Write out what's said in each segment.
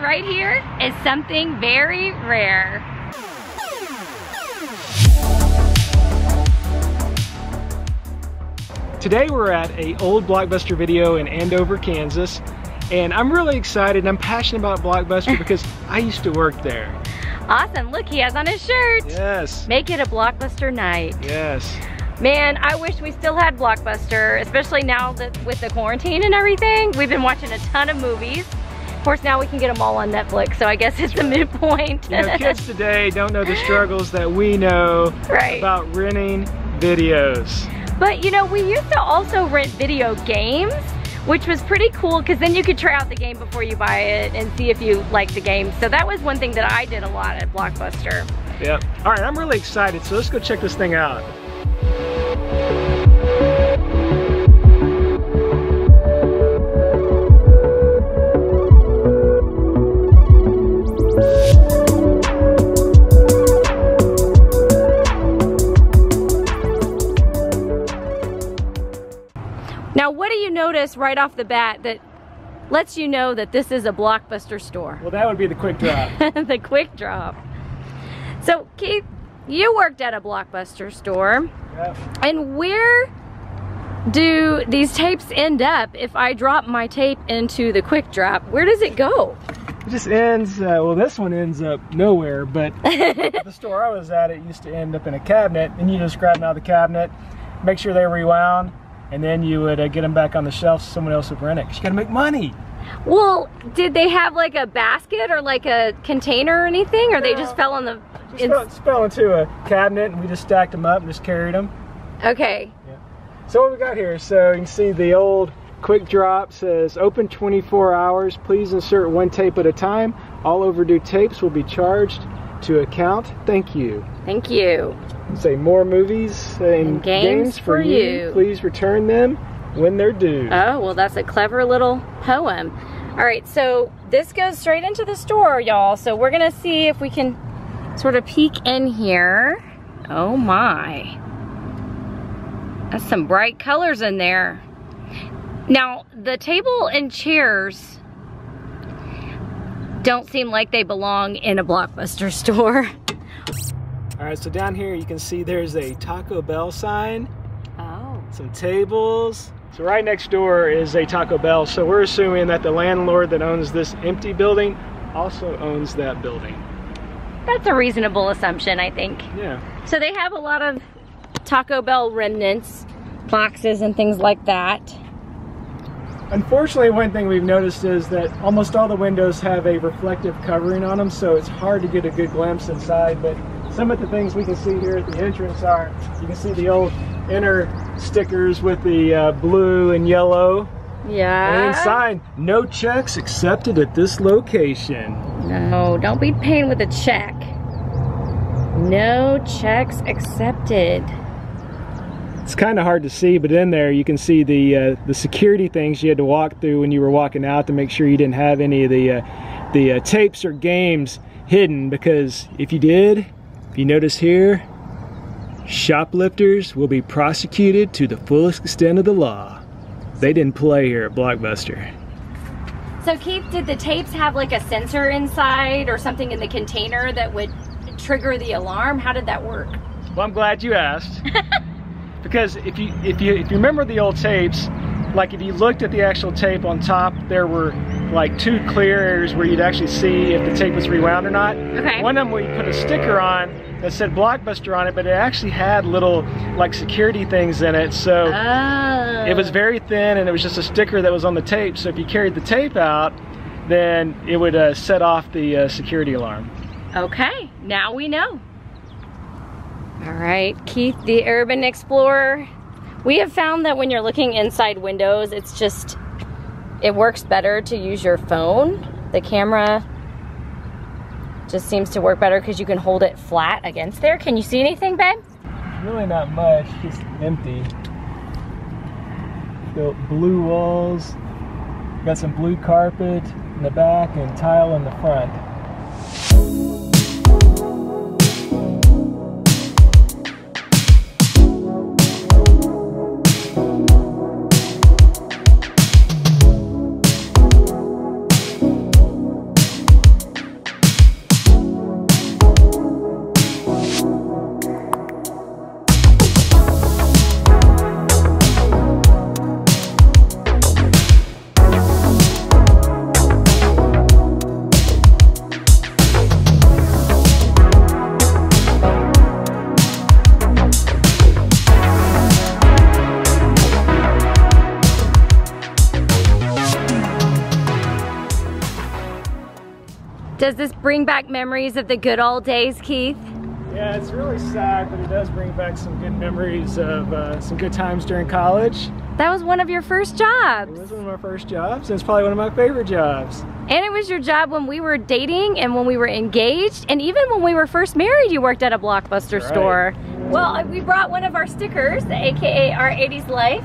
right here is something very rare. Today we're at a old Blockbuster video in Andover, Kansas. And I'm really excited and I'm passionate about Blockbuster because I used to work there. Awesome, look, he has on his shirt. Yes. Make it a Blockbuster night. Yes. Man, I wish we still had Blockbuster, especially now that with the quarantine and everything. We've been watching a ton of movies. Of course, now we can get them all on Netflix, so I guess it's a moot point. You know, kids today don't know the struggles that we know right. about renting videos. But you know, we used to also rent video games, which was pretty cool because then you could try out the game before you buy it and see if you like the game. So that was one thing that I did a lot at Blockbuster. Yep. All right, I'm really excited. So let's go check this thing out. Notice right off the bat that lets you know that this is a Blockbuster store? Well, that would be the quick drop. the quick drop. So, Keith, you worked at a Blockbuster store. Yep. And where do these tapes end up if I drop my tape into the quick drop? Where does it go? It just ends, uh, well this one ends up nowhere, but the store I was at, it used to end up in a cabinet, and you just grab them out of the cabinet, make sure they're rewound, and then you would uh, get them back on the shelf so someone else would rent it, you gotta make money. Well, did they have like a basket or like a container or anything, or they just fell on the... Just fell, just fell into a cabinet, and we just stacked them up and just carried them. Okay. Yeah. So what we got here, so you can see the old quick drop says open 24 hours please insert one tape at a time all overdue tapes will be charged to account. Thank you. Thank you. Say more movies and, and games, games, for, for you. you. Please return them when they're due. Oh well that's a clever little poem. All right so this goes straight into the store y'all. So we're gonna see if we can sort of peek in here. Oh my. That's some bright colors in there. Now, the table and chairs don't seem like they belong in a Blockbuster store. All right, so down here you can see there's a Taco Bell sign. Oh. Some tables. So right next door is a Taco Bell, so we're assuming that the landlord that owns this empty building also owns that building. That's a reasonable assumption, I think. Yeah. So they have a lot of Taco Bell remnants, boxes and things like that. Unfortunately, one thing we've noticed is that almost all the windows have a reflective covering on them, so it's hard to get a good glimpse inside, but some of the things we can see here at the entrance are, you can see the old inner stickers with the uh, blue and yellow. Yeah. And inside, no checks accepted at this location. No, don't be paying with a check. No checks accepted. It's kind of hard to see, but in there you can see the uh, the security things you had to walk through when you were walking out to make sure you didn't have any of the uh, the uh, tapes or games hidden. Because if you did, if you notice here, shoplifters will be prosecuted to the fullest extent of the law. They didn't play here at Blockbuster. So Keith, did the tapes have like a sensor inside or something in the container that would trigger the alarm? How did that work? Well, I'm glad you asked. because if you if you if you remember the old tapes, like if you looked at the actual tape on top, there were like two clear areas where you'd actually see if the tape was rewound or not. Okay. One of them we put a sticker on that said Blockbuster on it, but it actually had little like security things in it. So oh. it was very thin and it was just a sticker that was on the tape. So if you carried the tape out, then it would uh, set off the uh, security alarm. Okay, now we know. Right, Keith, the Urban Explorer. We have found that when you're looking inside windows, it's just, it works better to use your phone. The camera just seems to work better because you can hold it flat against there. Can you see anything, babe? Really not much, just empty. Got blue walls, got some blue carpet in the back and tile in the front. Does this bring back memories of the good old days, Keith? Yeah, it's really sad, but it does bring back some good memories of uh, some good times during college. That was one of your first jobs. It was one of my first jobs. And it's probably one of my favorite jobs. And it was your job when we were dating and when we were engaged and even when we were first married, you worked at a Blockbuster Right. store. Well, we brought one of our stickers, the AKA Our 80s Life.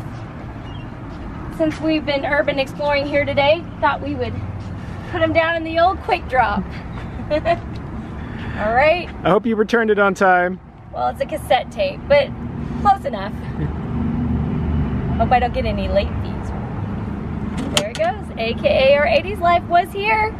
Since we've been urban exploring here today, thought we would put them down in the old quick drop. All right. I hope you returned it on time. Well, it's a cassette tape, but close enough. Hope I don't get any late fees. There it goes. AKA our 80s life was here.